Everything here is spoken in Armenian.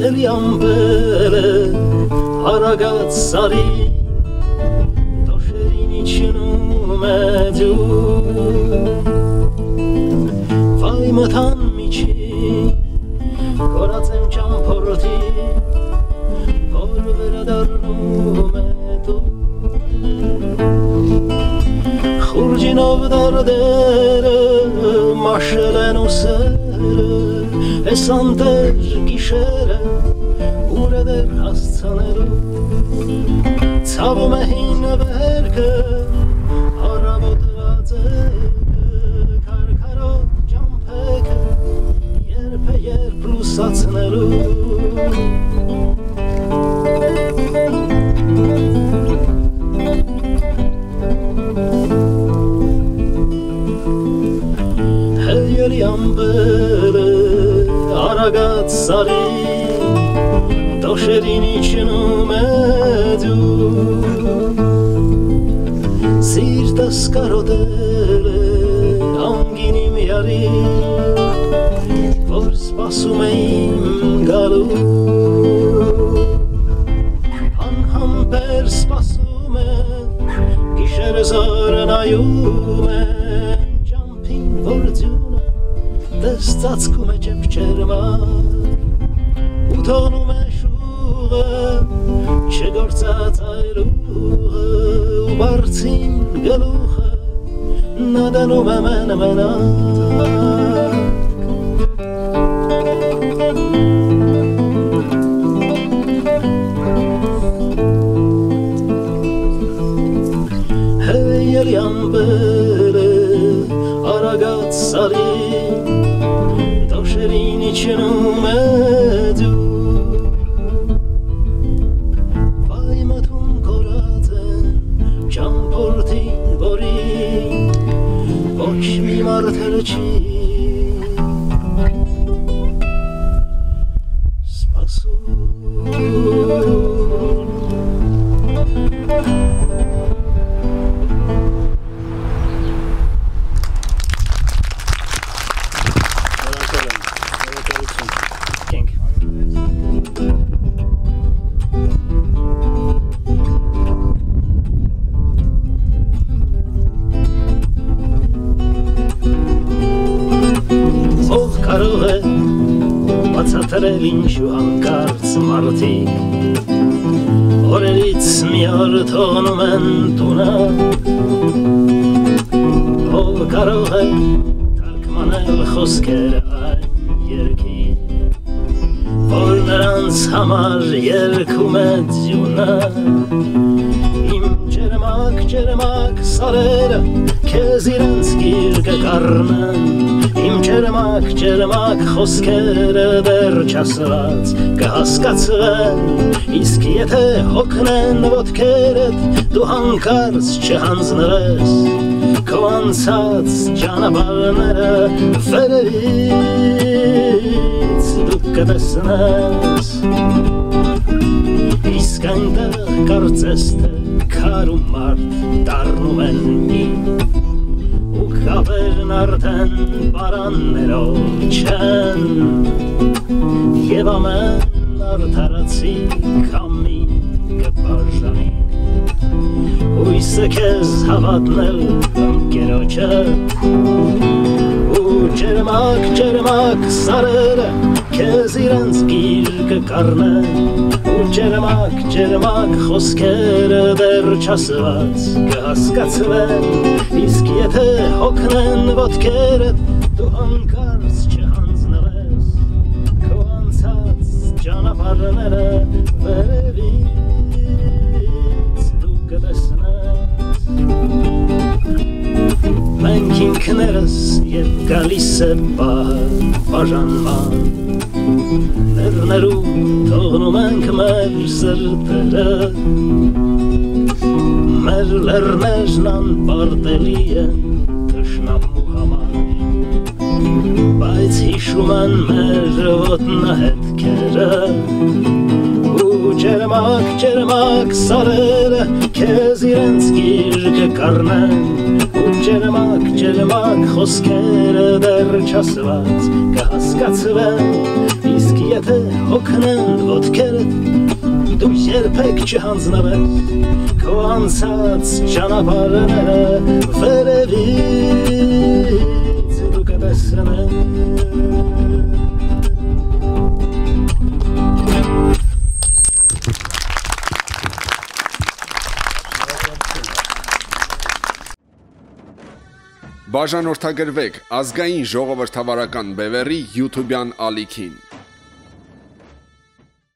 էլի ամբերը արագած սարի դոշերին իջնում է դու վայ մթան միջի կորած եմ ճամփորդի որ վերադառնում է դու խուրջինով դարդերը մաշել են ուսերը Ես անտեր գիշերը ուր է դեր հասցանելու Ցավում է հին վերքը առավոտված է Քարքարոտ ճամփեքը երբ է երբ լուսացնելու Հեյելի ամբերը արագած սարի Դոշերին իջնում է դու Սիրտս կարոտել է անգինի միարի Որ սպասում է իմ գալու ծածկում է ջեպջերմակ Ու թողնում է շուղը Չգործած այլուղը Ու բարձին գլուխը Նա դնում է մեն մենակ իջնում է դու Վայ մթում կարող է բացատրել ինչու հանկարծ մարդիկ օրերից մի օր թողնում են տունը Ով կարող է թարգմանել խոսքերը այն երկի որ նրանց համար երկում է ձյունը ջերմակ սարերը քեզ իրենց գիրկը կառնեն իմ ջերմակ ջերմակ խոսքերը դեռ չասված կհասկացվեն իսկ եթե հոգնեն ոտքերդ դու հանկարծ չհանձնվես քո անցած ճանապարհները վերևից դու կտեսնես իսկ այնտեղ կարծես թե քար ու մարդ դառնում են մի ու կապերն արդեն բարաններով չեն եւ ամեն արդարացի կամին կբաժանի հույսը քեզ հավատնել ընկերոջը ու ջերմակ ջերմակ սարերը քեզ իրենց գիրկը կառնեն ու ջերմակ ջերմակ խոսքերը դեռ չասված կհասկացվեն իսկ եթե հոգնեն ոտքերդ դու հանկարծ չհանձնվես քո անցած ճանապարհները վերևից դու կտեսնես Մենք ինքներս եւ գալիս պահը բաժանման Լեռներում թողնում ենք մեր սրտերը Մեր լեռներն անպարտելի են թշնամու համար Բայց հիշում են մեր ոտնահետքերը ու ջերմակ ջերմակ սարերը քեզ իրենց գիրկը կառնեն ջերմակ ջերմակ խոսքերը դեռ չասված կհասկացվեն հոգնեն ոտքերդ դու երբեք չհանձնվես քո անցած ճանապարհները վերևից դու կտեսնես Բաժանորդագրվեք ազգային ժողովրդավարական բևեռի YouTube-յան ալիքին։